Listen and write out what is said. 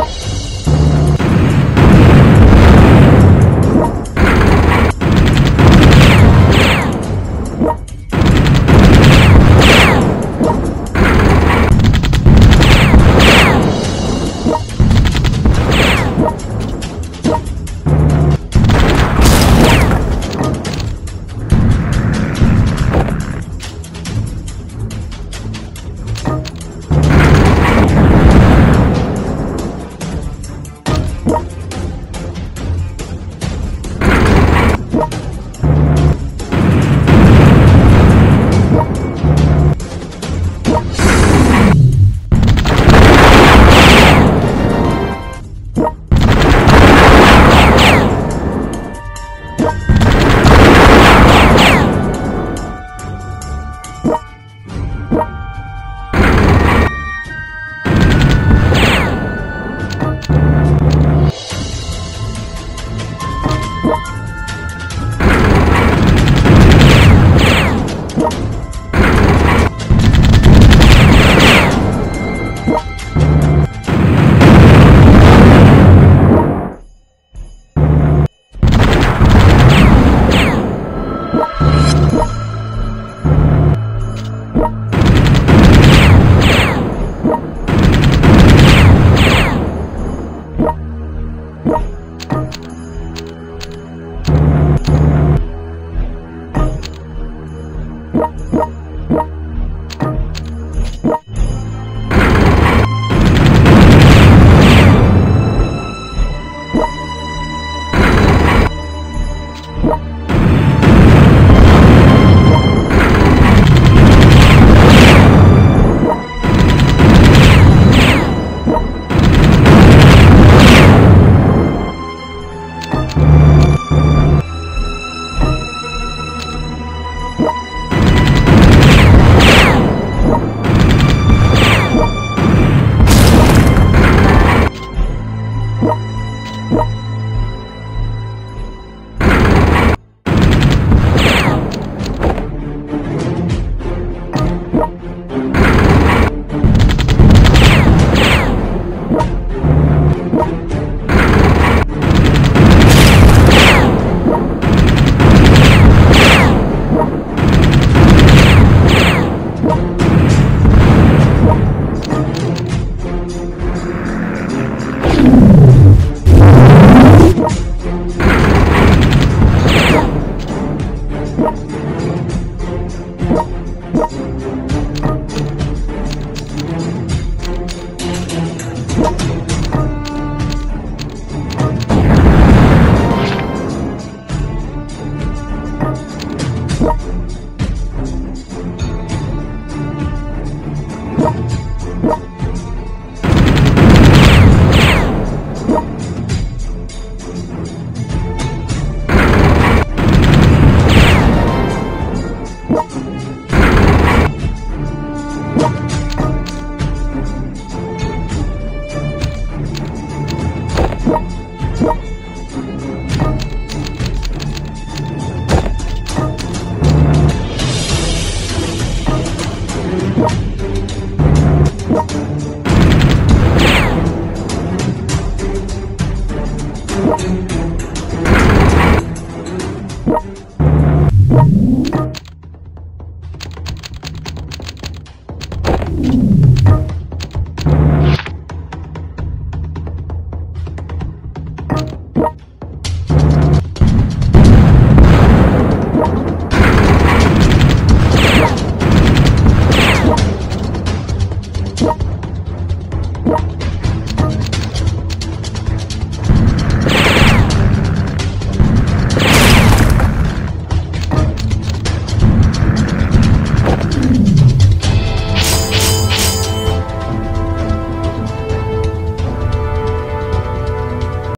you